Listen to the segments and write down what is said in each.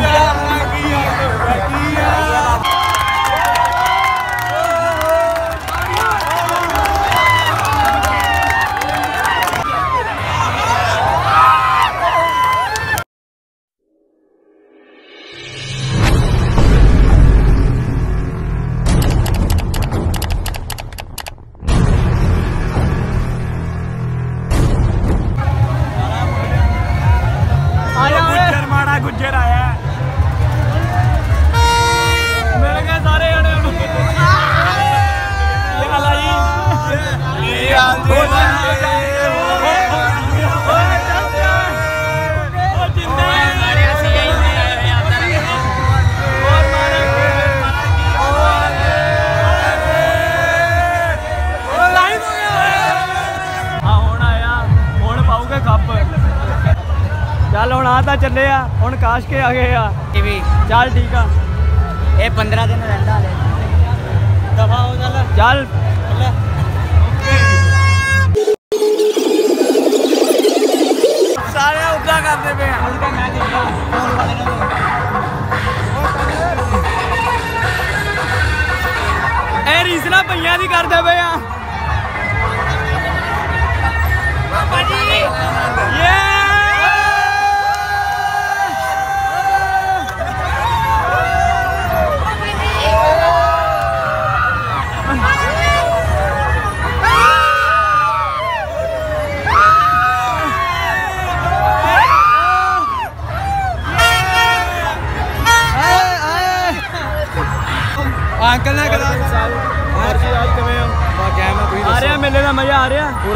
감사합니다. ਆ ਤਾਂ ਚੱਲੇ ਆ ਹੁਣ ਕਾਸ਼ ਕੇ ਆ ਗਏ ਆ। ਵੀ। ਚੱਲ ਠੀਕ ਆ। ਇਹ 15 ਦਿਨ ਰਹਿੰਦਾ ਹਲੇ। ਦਫਾ ਹੋ ਚੱਲ। ਚੱਲ। ਸਾਰੇ ਉੱਦਾਂ ਕਰਦੇ ਪਏ ਆ। ਇਹ ਪਈਆਂ ਦੀ ਕਰਦੇ ਪਏ ਆ।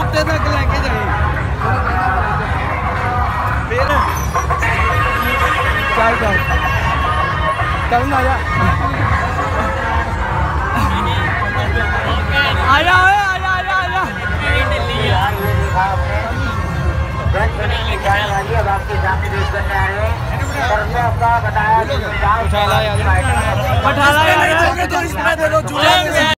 ਕਾ ਫਿਰ ਉੱਤੇ ਤੱਕ ਲੈ ਕੇ ਜਾਏ ਫਿਰ ਚੱਲ ਚੱਲ ਕਰਨ ਆ ਜਾ ਆ ਜਾ ਓਏ ਆ ਜਾ ਆ ਜਾ ਆ ਜਾ ਉਠਾ ਲਾ ਯਾਰ ਪਠਾਲਾ ਯਾਰ ਦੇ ਦੋ ਚੂੜਾ ਪਠਾਲਾ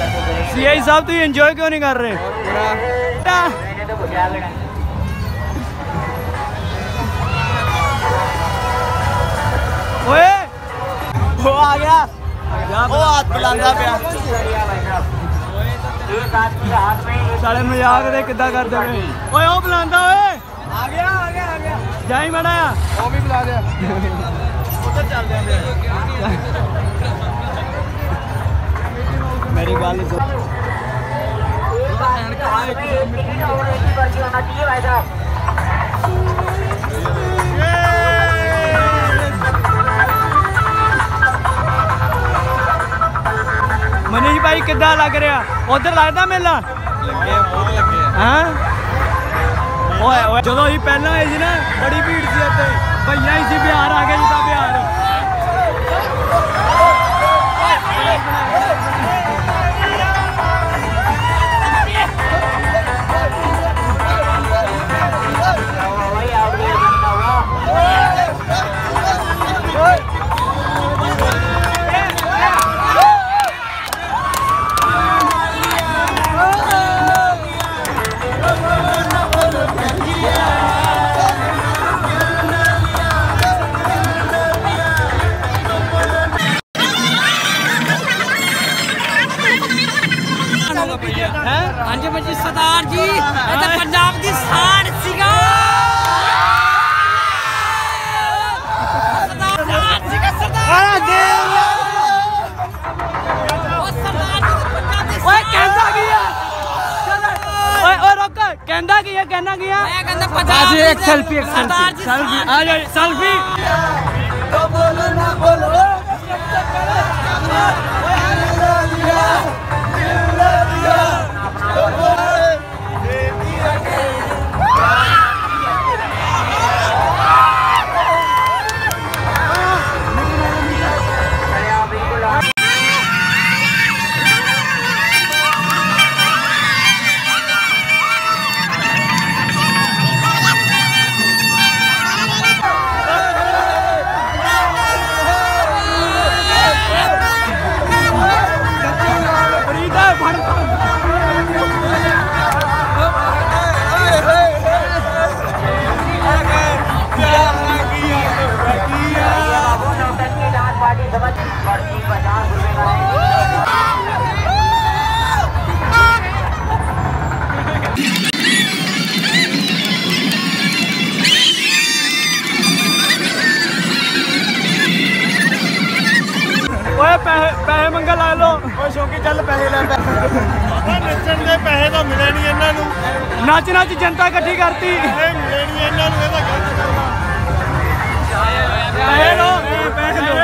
सीआई साहब तो एंजॉय क्यों नहीं कर रहे? हाँ। ओए। वो आ गया। वो हाथ बुलांदा पिया। साले मज़ाक दे किदा कर दे ओए ओ बुलांदा ओए। आ गया आ गया आ गया। जाई मड़ा। वो भी बुला दे। उधर चल दे ਮੇਰੀ ਗੱਲ ਸੁਣ ਮਨੀਸ਼ ਭਾਈ ਕਿੱਦਾਂ ਲੱਗ ਰਿਹਾ ਉਧਰ ਲੱਗਦਾ ਮੇਲਾ ਲੱਗੇ ਬਹੁਤ ਲੱਗੇ ਹਾਂ ਓਏ ਓਏ ਜਦੋਂ ਹੀ ਪਹਿਲਾਂ ਆਈ ਸੀ ਨਾ ਬੜੀ ਭੀੜ ਸੀ ਉੱਥੇ ਭਈਆ ਹੀ ਸੀ ਬਿਹਾਰ ਆ ਗਏ ਜਿੱਦਾਂ ਬਿਹਾਰ ਜੀ ਸਰਦਾਰ ਜੀ ਇਹ ਤਾਂ ਪੰਜਾਬ ਦੀ ਸਾੜ ਸੀਗਾ ਸਰਦਾਰ ਸੀਗਾ ਸਰਦਾਰ ਉਹ ਸਰਦਾਰ ਜੀ ਤਾਂ ਪੰਜਾਬ ਦੀ ਓਏ ਕਹਿੰਦਾ ਕੀ ਆ ਓਏ ਓਏ ਰੁਕ ਕਹਿੰਦਾ ਕੀ ਆ ਕਹਿੰਦਾ ਕੀ ਆ ਮੈਂ ਕਹਿੰਦਾ ਪੰਜਾਬ ਜੀ ਦੀ ਇੱਕ ਸੈਲਫੀ ਇੱਕ ਸਰਦਾਰ ਜੀ ਸੈਲਫੀ ਆ ਜਾ ਸੈਲਫੀ ਨੱਚ ਨੱਚ ਜਨਤਾ ਇਕੱਠੀ ਕਰਤੀ ਇਹ ਮਿਲੇ ਨਹੀਂ ਇਹਨਾਂ ਨੂੰ ਇਹਦਾ ਗਲਤ ਕਰਨਾ ਪੈਸੇ ਲੋ ਪੈਸੇ ਲੋ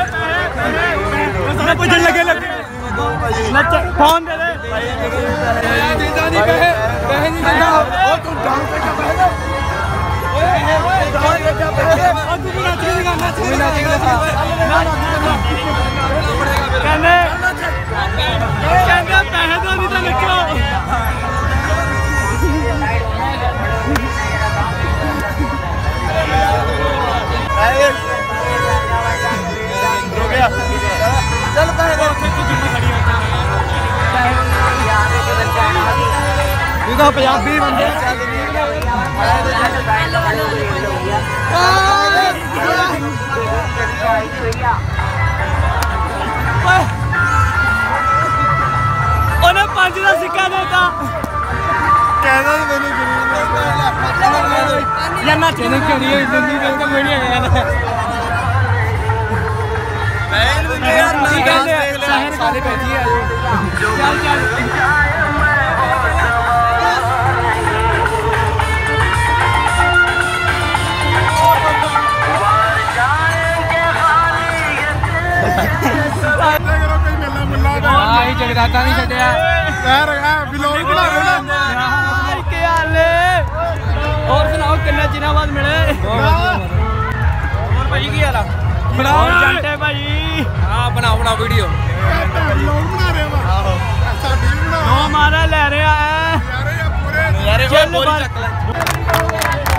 ਸਾਰੇ ਪੁੱਜਣ ਲੱਗੇ ਲੱਗੇ ਨੱਚ ਫੋਨ ਦੇ ਦੇ ਦਿੰਦਾ ਨਹੀਂ ਪੈਸੇ ਪੈਸੇ ਨਹੀਂ ਦਿੰਦਾ ਉਹ ਤੂੰ ਡਾਂਸ ਤੇ ਪੈਸੇ ਓਏ ਓਏ ਡਾਂਸ ਤੇ ਪੈਸੇ ਉਹ ਤੂੰ ਨੱਚ ਕੇ ਦਿਖਾ ਨੱਚ ਕੇ ਦਿਖਾ ਕਹਿੰਦੇ ਕਹਿੰਦੇ ਤੂੰ ਤਾਂ ਪੰਜਾਬੀ ਬੰਦੇ ਓਏ ਉਹਨੇ ਪੰਜ ਦਾ ਸਿੱਕਾ ਦੇਤਾ ਕਹਿੰਦਾ ਤਾਂ ਮੈਨੂੰ ਜ਼ਰੂਰ ਯਾਰ ਨੱਚੇ ਨੇ ਕਿਹੜੀ ਹੋਈ ਜਿੰਦੀ ਗੱਲ ਤਾਂ ਮੇਰੀ ਹੈ ਯਾਰ ਕੀ ਕਹਿੰਦੇ ਆ? ਸ਼ਹਿਰ ਸਾਰੇ ਬੈਠੀ ਆ ਚੱਲ ਚੱਲ ਹਾਂ ਜਗਦਾਤਾ ਨਹੀਂ ਛੱਡਿਆ ਯਾਰ ਆ ਵਲੌਗ ਬਣਾ ਨਾ। ਹਾਈ ਕੀ ਹਾਲ ਏ? ਹੋਰ ਸੁਣਾਓ ਕਿੰਨੇ ਚਿਰਾਂ ਬਾਅਦ ਮਿਲੇ? ਹੋਰ ਭਾਈ ਕੀ ਹਾਲ ਆ? ਬਣਾਓ ਜੰਟੇ ਭਾਈ ਹਾਂ ਬਣਾਓ ਬਣਾਓ ਵੀਡੀਓ। ਵਲੌਗ ਬਣਾ ਰਹੇ ਵਾ ਸਾਡੀ ਵੀ ਬਣਾ ਨੋ ਮਾਰਾ ਲੈ ਰਿਹਾ ਐ ਯਾਰ ਇਹ ਪੂਰੇ। ਯਾਰ ਚੱਲ ਬਾਹਰ। ਲੱਗ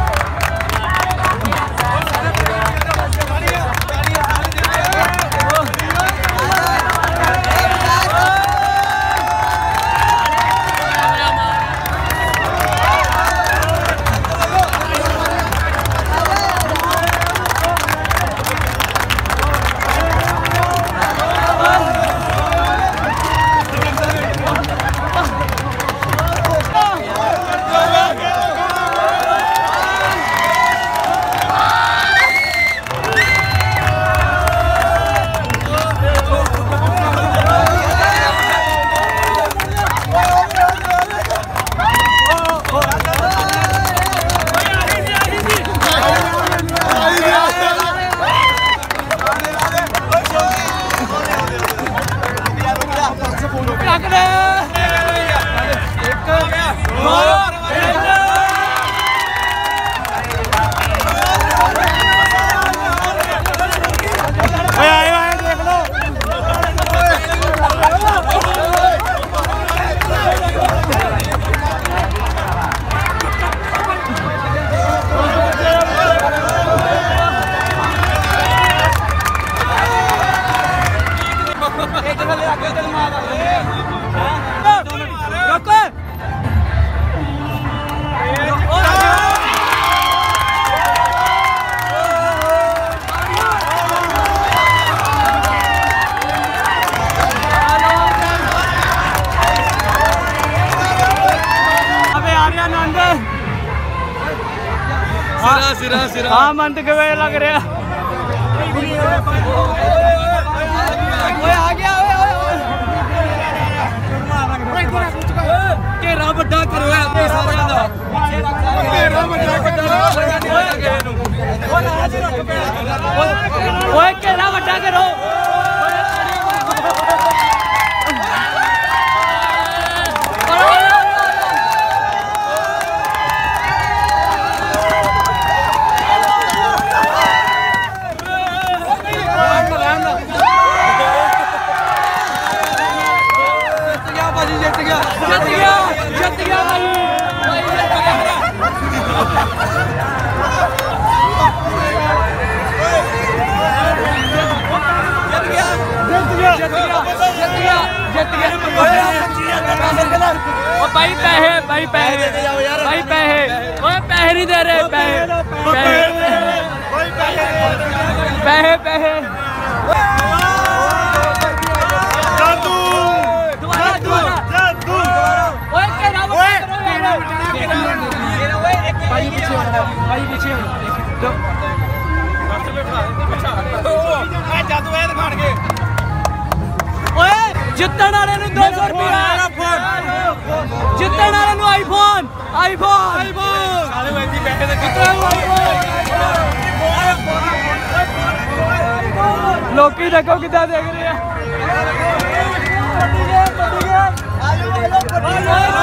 ਹਾਂ ਮਨ ਤੇ ਕਿਵੇਂ ਲੱਗ ਰਿਹਾ। ਓਏ ਆ ਗਿਆ ਓਏ ਓਏ ਘੇਰਾ ਵੱਡਾ ਕਰੋ ਆਪਣੇ ਸਾਰਿਆਂ ਦਾ। ਘੇਰਾ ਵੱਡਾ ਕਰੋ। ਓਏ ਘੇਰਾ ਵੱਡਾ ਕਰੋ। ओ भाई पैसे भाई पैसे। भाई पैसे। ओ पैसे नहीं दे रहे पैसे पैसे। पैसे भाई पीछे भाई पीछे अच्छा। जादू है दिखाने ਜਿੱਤਣ ਵਾਲੇ ਨੂੰ 200 ਰੁਪਏ ਜਿੱਤਣ ਵਾਲੇ ਨੂੰ ਆਈਫੋਨ ਆਈਫੋਨ ਆਈਫੋਨ ਸਾਰੇ ਵੈਦੀ ਪੈਸੇ ਦੇ ਲੋਕੀ ਦੇਖੋ ਕਿੱਦਾਂ ਦੇਖ ਰਹੇ ਆ। ਆਜੋ ਆਜੋ ਓਏ